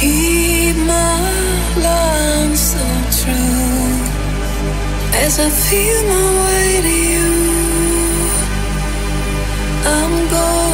keep my love so true as I feel my way to you. I'm going.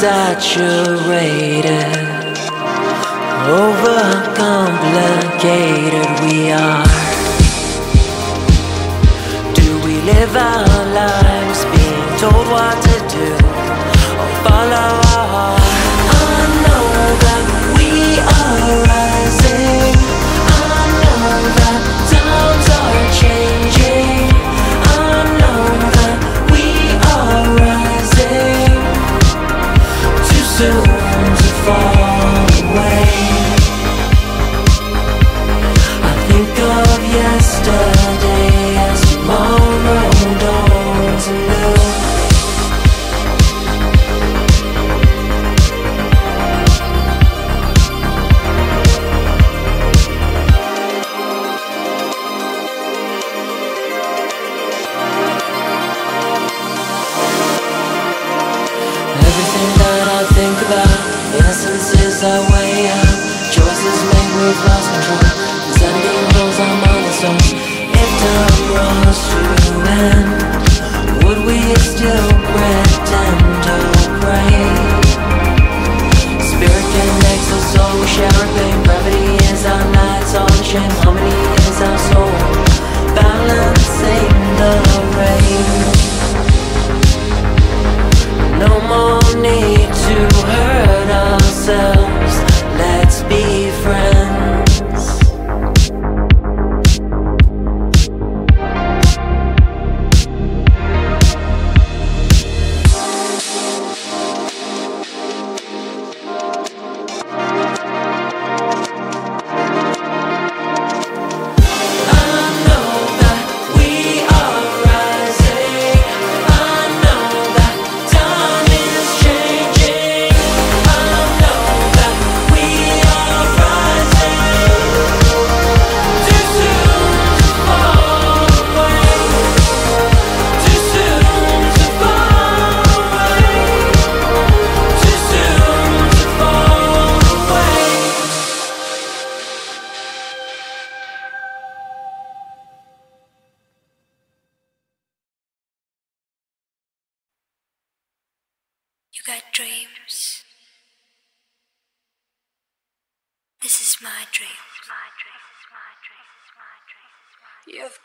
saturated, overcomplicated we are. Do we live our lives being told what Generation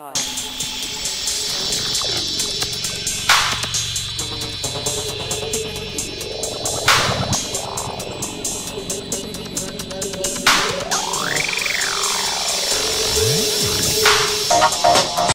my